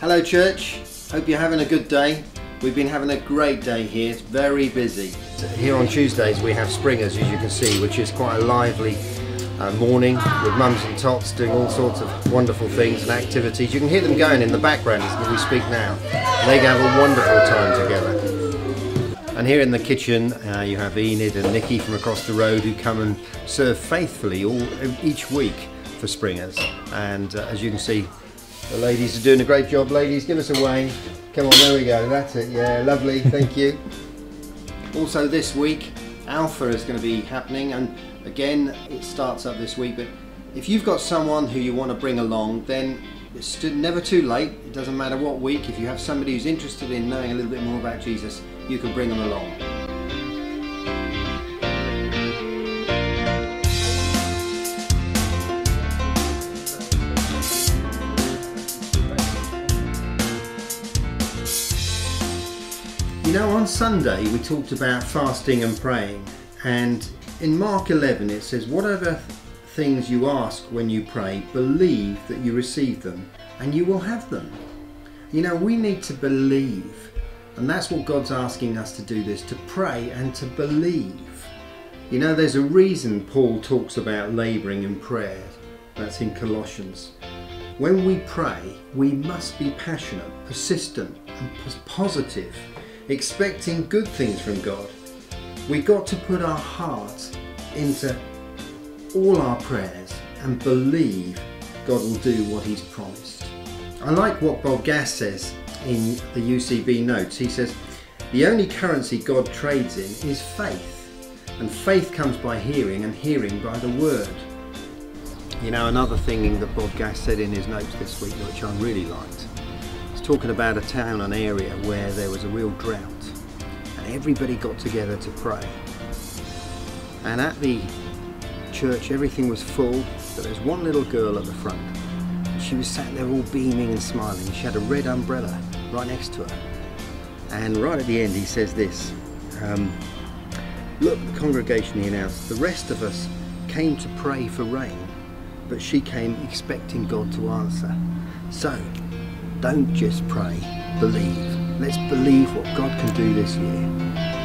Hello, church. Hope you're having a good day. We've been having a great day here. It's very busy. Here on Tuesdays, we have Springers, as you can see, which is quite a lively uh, morning with mums and tots doing all sorts of wonderful things and activities. You can hear them going in the background as we speak now. They have a wonderful time together. And here in the kitchen, uh, you have Enid and Nikki from across the road who come and serve faithfully all each week for Springers. And uh, as you can see, the ladies are doing a great job. Ladies, give us a wave. Come on, there we go. That's it. Yeah, lovely. Thank you. Also, this week, Alpha is going to be happening, and again, it starts up this week. But if you've got someone who you want to bring along, then it's never too late. It doesn't matter what week. If you have somebody who's interested in knowing a little bit more about Jesus, you can bring them along. You know, on Sunday we talked about fasting and praying, and in Mark 11 it says, Whatever things you ask when you pray, believe that you receive them, and you will have them. You know, we need to believe, and that's what God's asking us to do this to pray and to believe. You know, there's a reason Paul talks about labouring in prayer, that's in Colossians. When we pray, we must be passionate, persistent, and positive expecting good things from God. We got to put our heart into all our prayers and believe God will do what He's promised. I like what Bob Gass says in the UCB notes. He says, The only currency God trades in is faith, and faith comes by hearing, and hearing by the word. You know, another thing that Bob Gass said in his notes this week, which I really liked, talking about a town, an area where there was a real drought, and everybody got together to pray. And at the church, everything was full, but there's one little girl at the front. She was sat there all beaming and smiling. She had a red umbrella right next to her. And right at the end, he says this um, Look, the congregation, he announced, the rest of us came to pray for rain, but she came expecting God to answer. So, don't just pray, believe. Let's believe what God can do this year.